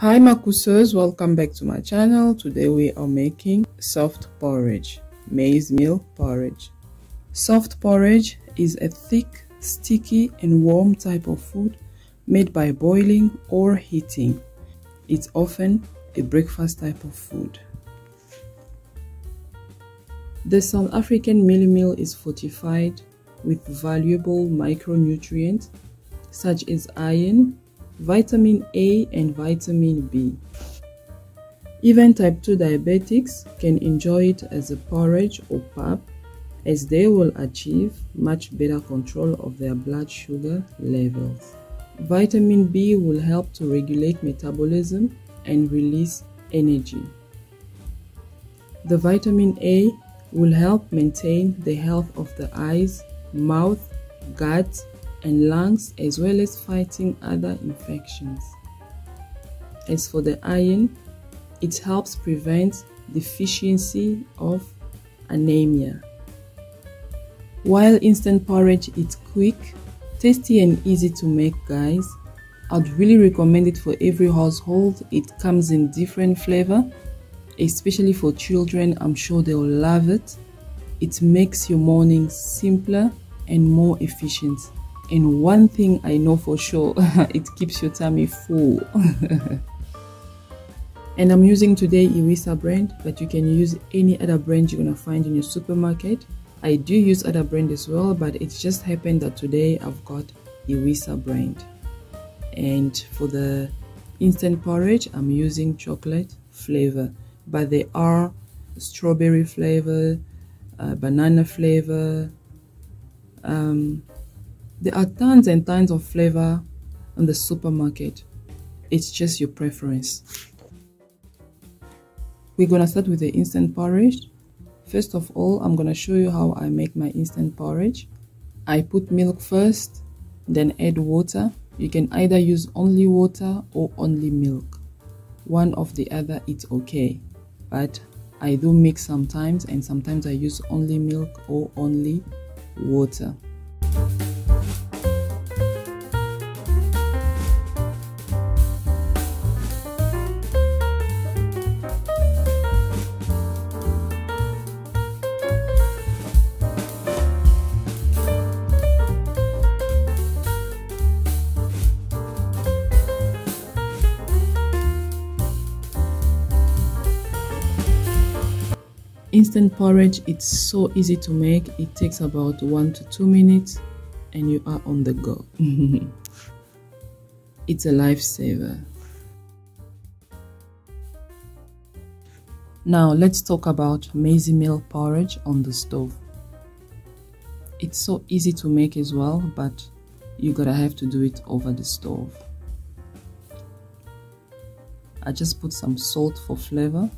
Hi Makusers, welcome back to my channel. Today we are making soft porridge, maize meal porridge. Soft porridge is a thick, sticky and warm type of food made by boiling or heating. It's often a breakfast type of food. The South African mielie meal is fortified with valuable micronutrients such as iron, vitamin A and vitamin B. Even type 2 diabetics can enjoy it as a porridge or pap as they will achieve much better control of their blood sugar levels. Vitamin B will help to regulate metabolism and release energy. The vitamin A will help maintain the health of the eyes, mouth, gut, and lungs as well as fighting other infections. As for the iron, it helps prevent deficiency of anemia. While instant porridge is quick, tasty and easy to make guys, I'd really recommend it for every household. It comes in different flavor, especially for children. I'm sure they'll love it. It makes your morning simpler and more efficient. And one thing I know for sure, it keeps your tummy full. and I'm using today Iwisa brand, but you can use any other brand you're gonna find in your supermarket. I do use other brand as well, but it just happened that today I've got Iwisa brand. And for the instant porridge, I'm using chocolate flavor, but they are strawberry flavor, uh, banana flavor, um, there are tons and tons of flavor in the supermarket. It's just your preference. We're gonna start with the instant porridge. First of all, I'm gonna show you how I make my instant porridge. I put milk first, then add water. You can either use only water or only milk. One of the other, it's okay. But I do mix sometimes and sometimes I use only milk or only water. Instant porridge, it's so easy to make. It takes about one to two minutes and you are on the go. it's a lifesaver. Now let's talk about maize meal porridge on the stove. It's so easy to make as well, but you gotta have to do it over the stove. I just put some salt for flavor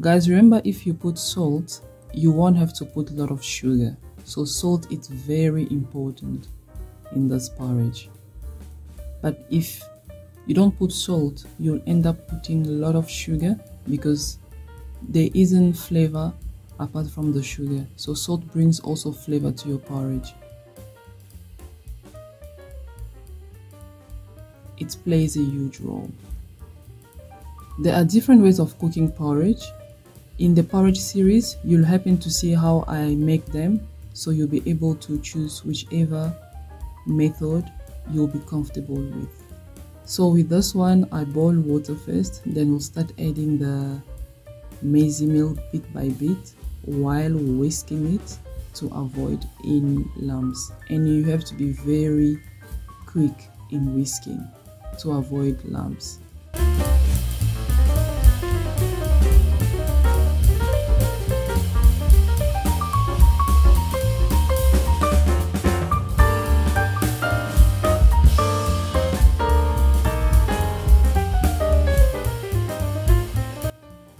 Guys, remember if you put salt, you won't have to put a lot of sugar. So salt is very important in this porridge. But if you don't put salt, you'll end up putting a lot of sugar because there isn't flavor apart from the sugar. So salt brings also flavor to your porridge. It plays a huge role. There are different ways of cooking porridge in the porridge series, you'll happen to see how I make them, so you'll be able to choose whichever method you'll be comfortable with. So with this one, I boil water first, then we'll start adding the maize meal bit by bit while whisking it to avoid any lumps. And you have to be very quick in whisking to avoid lumps.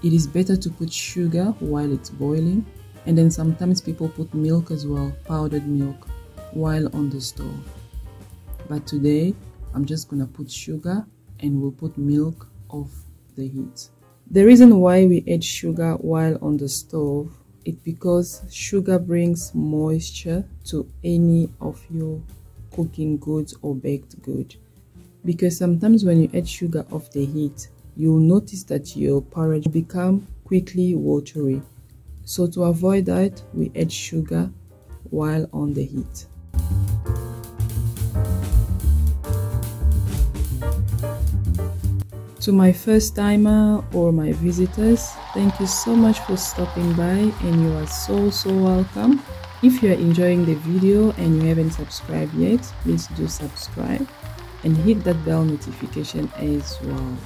It is better to put sugar while it's boiling and then sometimes people put milk as well powdered milk while on the stove. But today i'm just gonna put sugar and we'll put milk off the heat. The reason why we add sugar while on the stove is because sugar brings moisture to any of your cooking goods or baked good because sometimes when you add sugar off the heat you'll notice that your porridge become quickly watery. So to avoid that, we add sugar while on the heat. To my first timer or my visitors, thank you so much for stopping by and you are so so welcome. If you are enjoying the video and you haven't subscribed yet, please do subscribe and hit that bell notification as well.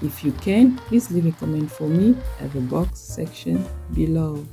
If you can, please leave a comment for me at the box section below.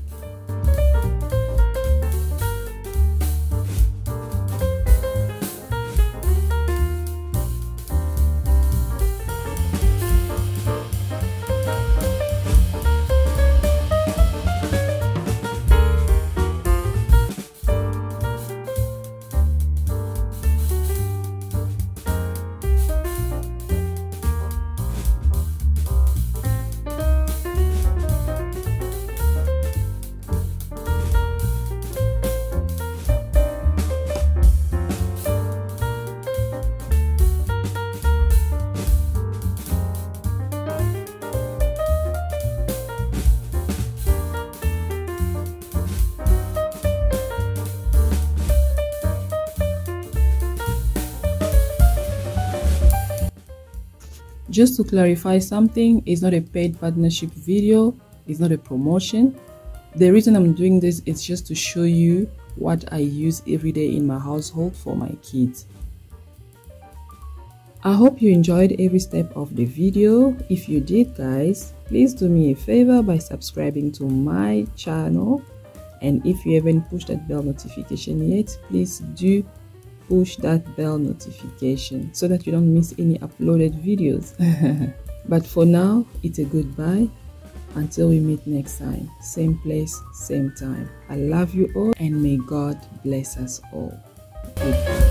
Just to clarify something, it's not a paid partnership video, it's not a promotion. The reason I'm doing this is just to show you what I use every day in my household for my kids. I hope you enjoyed every step of the video. If you did guys, please do me a favor by subscribing to my channel and if you haven't pushed that bell notification yet, please do push that bell notification so that you don't miss any uploaded videos. but for now, it's a goodbye until we meet next time. Same place, same time. I love you all and may God bless us all. Goodbye.